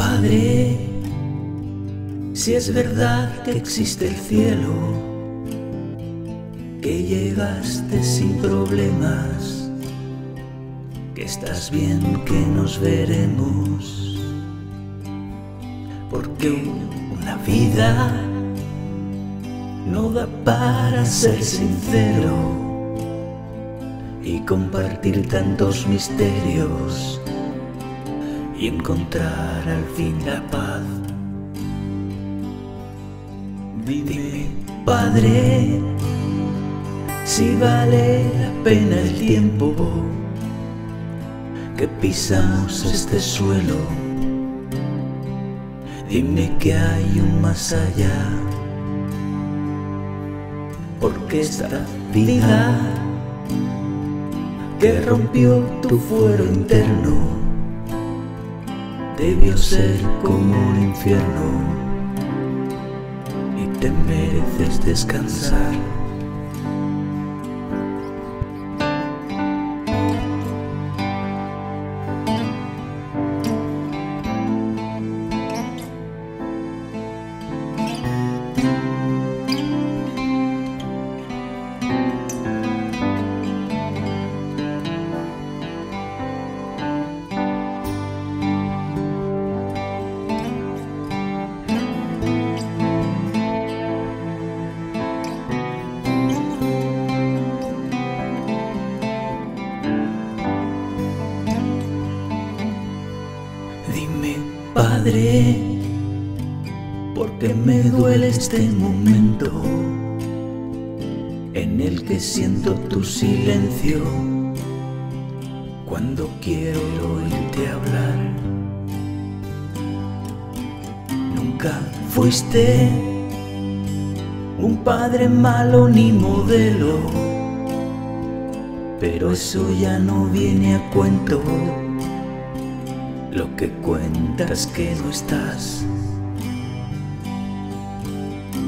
Padre, si es verdad que existe el cielo, que llegaste sin problemas, que estás bien, que nos veremos, porque una vida no da para ser sincero y compartir tantos misterios y encontrar al fin la paz. Dime, Padre, si vale la pena el tiempo que pisamos este suelo. Dime que hay un más allá, porque esta vida que rompió tu fuero interno debió ser como un infierno y te mereces descansar. Porque me duele este momento en el que siento tu silencio cuando quiero oírte hablar. Nunca fuiste un padre malo ni modelo, pero eso ya no viene a cuento lo que cuentas que no estás.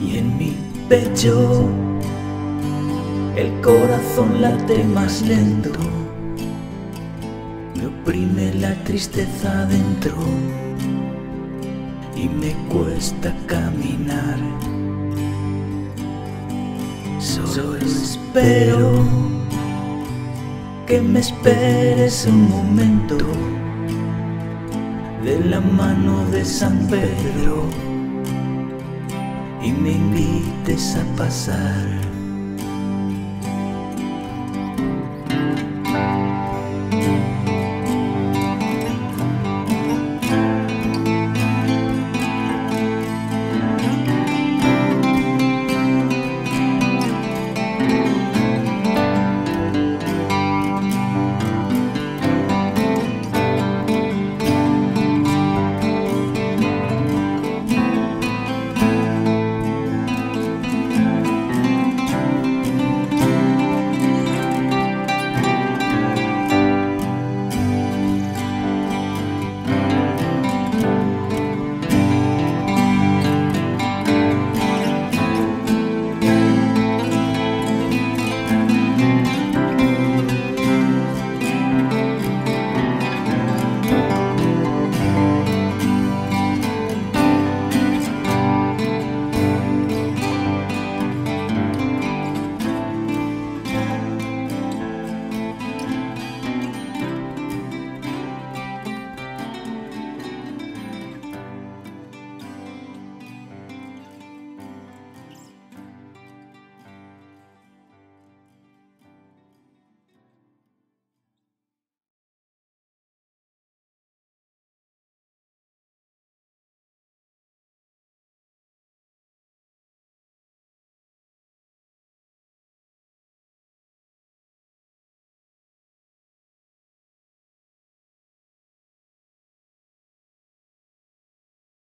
Y en mi pecho el corazón late más lento, me oprime la tristeza dentro y me cuesta caminar. Solo espero que me esperes un momento la mano de San Pedro y me invites a pasar.